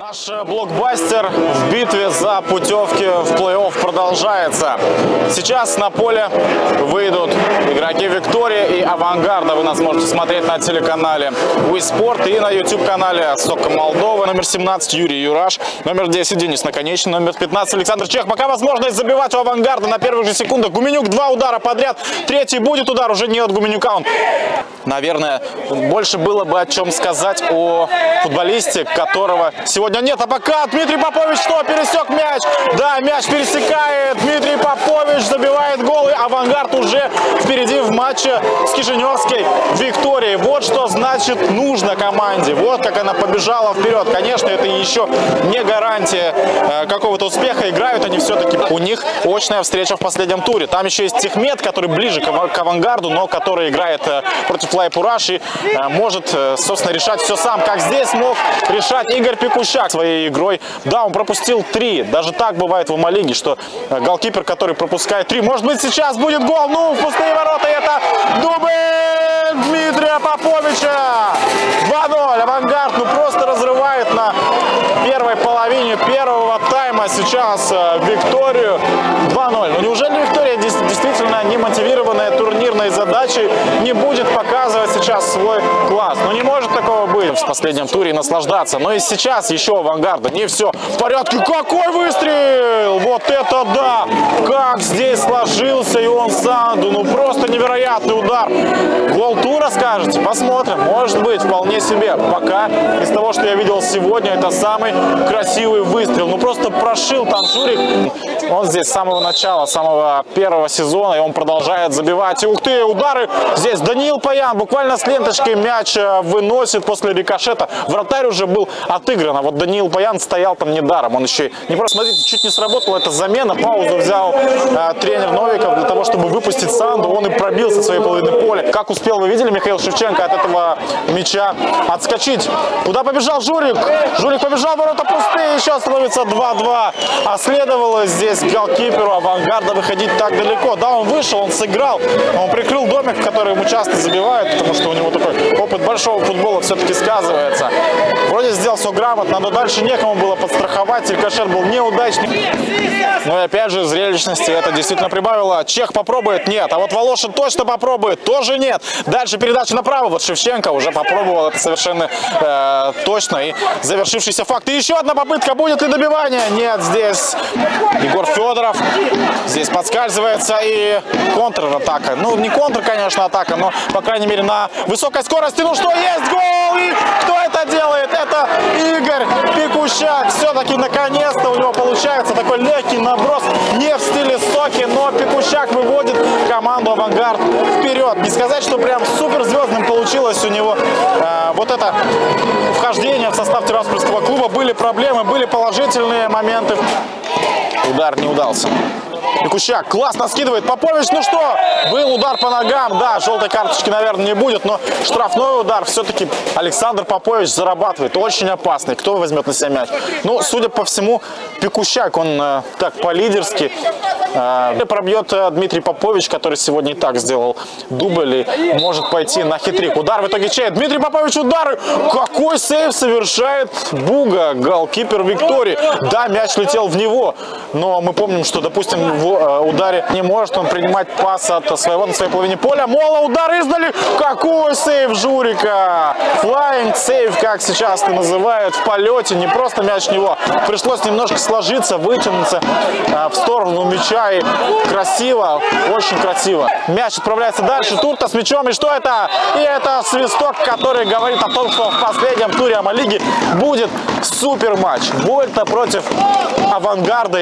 Наш э, блокбастер в битве за путевки в плей-офф продолжается. Сейчас на поле выйдут игроки Виктории и Авангарда. Вы нас можете смотреть на телеканале Уиспорт и на YouTube-канале Сока Молдовы. Номер 17 Юрий Юраш, номер 10 Денис Наконечный, номер 15 Александр Чех. Пока возможность забивать у Авангарда на первых же секундах. Гуменюк два удара подряд. Третий будет удар, уже не от Гуменюка. Он, наверное, больше было бы о чем сказать о футболисте, которого сегодня нет. А пока Дмитрий Попович что? Пересек мяч. Да, мяч пересекает. Дмитрий Попович забивает гол. И Авангард уже впереди в матче с Кишиневской Викторией. Вот что значит нужно команде. Вот как она побежала вперед. Конечно, это еще не гарантия э, какого-то успеха. Играют они все-таки. У них очная встреча в последнем туре. Там еще есть Техмет, который ближе к ава- к Авангарду, но который играет э, против Лайпураш и э, может, э, собственно, решать все сам. Как здесь мог решать Игорь Пикущак своей игрой. Да, он пропустил три. Даже так бывает в Умалиге, что э, голкипер, который пропускает три. Может быть, сейчас будет гол. Ну, в пустые ворота. Это дубль Дмитрия Поповича. 2-0. Авангард ну просто разрывает на первой половине первого тайма сейчас Викторию 2-0. Ну неужели Виктория действительно не мотивированная турнирной задачей не будет показывать сейчас свой класс? Ну не может такого быть в последнем туре наслаждаться. Но и сейчас еще авангарда не все в порядке. Какой выстрел! Вот это да! Как здесь сложился и Санду. Ну просто невероятный удар. Гол тура скажете? Посмотрим. Может быть, вполне себе. Пока из того, что я видел сегодня, это самый красивый выстрел. Ну просто прошил там Журик. Он здесь с самого начала, с самого первого сезона, и он продолжает забивать. И ух ты, удары здесь. Даниил Паян буквально с ленточкой мяч э, выносит после рикошета. Вратарь уже был отыгран, а вот Даниил Паян стоял там недаром. Он еще не просто, смотрите, чуть не сработала эта замена. Паузу взял э, тренер Новиков для того, чтобы выпустить Санду. Он и пробил со своей половины поля. Как успел, вы видели, Михаил Шевченко от этого мяча отскочить. Куда побежал Журик? Журик побежал, ворота пустые, еще становится 2-2. А следовало здесь голкиперу авангарда выходить так далеко. Да, он вышел, он сыграл, он прикрыл домик, в который ему часто забивают, потому что у него такой опыт большого футбола все-таки сказывается. Вроде сделал все грамотно, но дальше некому было подстраховать, рикошет был неудачный. Ну и опять же, зрелищности это действительно прибавило. Чех попробует? Нет. А вот Волошин точно попробует? Тоже нет. Дальше передача направо. Вот Шевченко уже попробовал это совершенно э, точно. И завершившийся факт. И еще одна попытка. Будет ли добивание? Нет, здесь Егор Федоров. Здесь подскальзывается и контратака. Ну, не контр, конечно, атака, но, по крайней мере, на высокой скорости. Ну что, есть гол! И кто это делает? Это Игорь Пикущак. Все-таки, наконец-то, у него получается такой легкий наброс. Не в стиле соки, но Пикущак выводит команду «Авангард» вперед. Не сказать, что прям суперзвездным получилось у него э, вот это вхождение в состав Тираспольского клуба. Были проблемы, были положительные моменты. Удар не удался. Пикущак классно скидывает. Попович, ну что? Был удар по ногам. Да, желтой карточки, наверное, не будет, но штрафной удар все-таки Александр Попович зарабатывает. Очень опасный. Кто возьмет на себя мяч? Ну, судя по всему, Пикущак, он э, так по-лидерски э, пробьет э, Дмитрий Попович, который сегодня и так сделал дубль и может пойти на хитрик. Удар в итоге чей? Дмитрий Попович удары! Какой сейв совершает Буга, голкипер Виктории. Да, мяч летел в него, но мы помним, что, допустим, в э, ударе не может он принимать пас от своего на своей половине поля. Мола, удар издали. Какой сейв Журика! Flying сейв, как сейчас это называют, в полете. Не просто мяч в него. Пришлось немножко сложиться, вытянуться э, в сторону мяча. И красиво, очень красиво. Мяч отправляется дальше. Турта с мячом. И что это? И это свисток, который говорит о том, что в последнем туре Амалиги будет супер матч. Вольта против Авангарда.